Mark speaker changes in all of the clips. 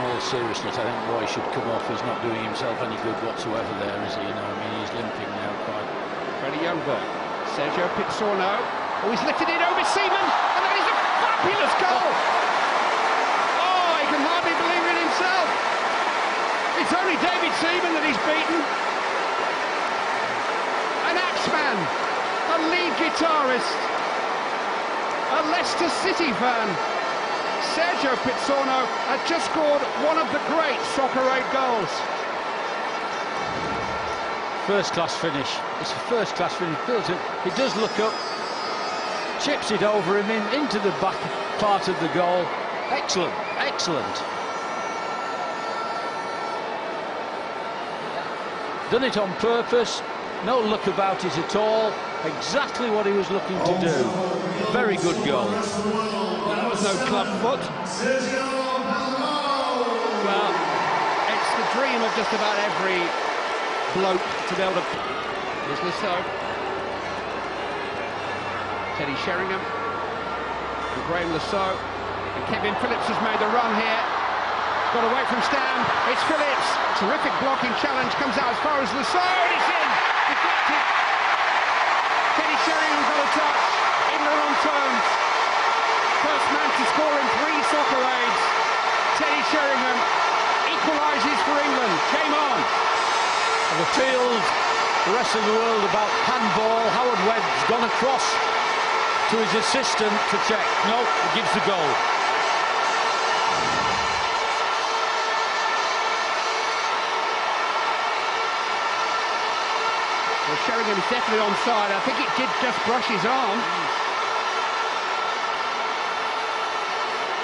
Speaker 1: all seriousness, I think Roy should come off. He's not doing himself any good whatsoever there, is he? You know, I mean, he's limping now quite.
Speaker 2: Freddie Ljungberg, Sergio Pizzorno. Oh, he's lifted it over Seaman, and that is a fabulous goal! Oh, he can hardly believe it himself. It's only David Seaman that he's beaten. An Axeman, a lead guitarist, a Leicester City fan. Sergio Pizzorno had just scored one of the great Soccer Aid goals.
Speaker 1: First class finish. It's a first class finish. He does look up, chips it over him in, into the back part of the goal. Excellent, excellent. Done it on purpose. No look about it at all. Exactly what he was looking to do. Very good goal.
Speaker 2: That was no club foot. Well, it's the dream of just about every bloke to be able to... Here's Lasso. Teddy Sheringham. And Le Saux. And Kevin Phillips has made the run here. Got away from Stam. It's Phillips. Terrific blocking challenge. Comes out as far as. And it's in. Sheringham got a touch. England on terms. First man to score in three soccer aids. Teddy Sheringham equalises for England. Came on.
Speaker 1: I've appealed the rest of the world about handball. Howard Webb's gone across to his assistant to check. No, he gives the goal.
Speaker 2: Well, Sheringham's definitely onside. I think it did just brush his arm.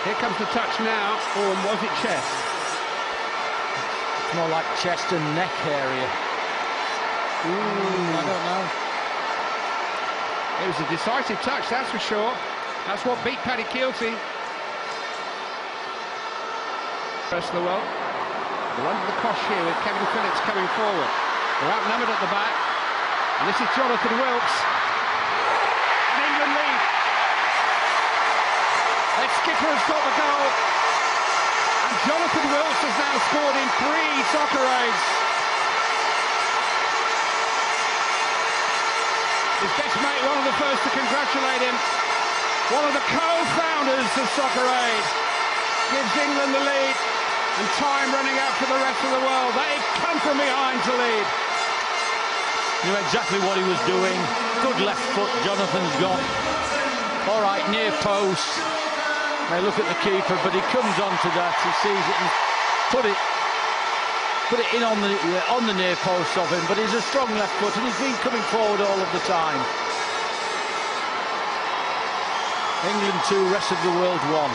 Speaker 2: Here comes the touch now, or was it chest?
Speaker 1: It's more like chest and neck area. Ooh, I don't know.
Speaker 2: It was a decisive touch, that's for sure. That's what beat Paddy Kielty. Rest of the world. They're under the cosh here with Kevin Phillips coming forward. They're outnumbered at the back. And this is Jonathan Wilkes. And England lead. Their skipper has got the goal. And Jonathan Wilkes has now scored in three soccer aids. His best mate, one of the first to congratulate him. One of the co-founders of Soccer Aid gives England the lead and time running out for the rest of the world. Behind to lead.
Speaker 1: Knew exactly what he was doing. Good left foot Jonathan's got. All right, near post. They look at the keeper, but he comes onto that. He sees it and put it put it in on the on the near post of him. But he's a strong left foot and he's been coming forward all of the time. England two, rest of the world one.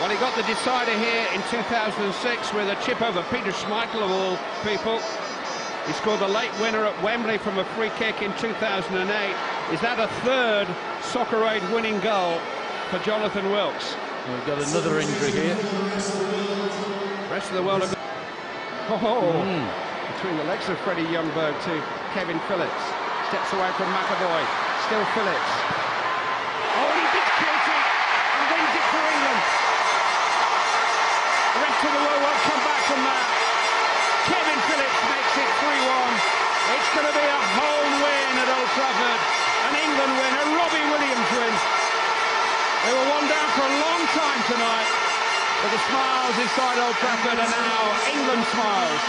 Speaker 2: Well, he got the decider here in 2006 with a chip over Peter Schmeichel of all people. He scored the late winner at Wembley from a free kick in 2008. Is that a third Soccer Aid winning goal for Jonathan Wilkes?
Speaker 1: We've got another injury here.
Speaker 2: The Rest of the world. Oh, mm. between the legs of Freddie Ljungberg to Kevin Phillips. Steps away from McAvoy. Still Phillips. Oh, he beats Kielty and wins it for England. The rest of the world won't come tonight. But the smiles inside Old Trafford are now England smiles.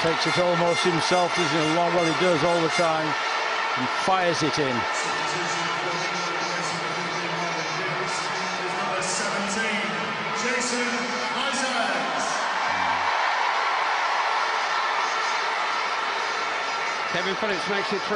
Speaker 1: Takes it almost himself, doesn't he? Well, he does all the time. And fires it in.
Speaker 2: Kevin Phillips makes it 3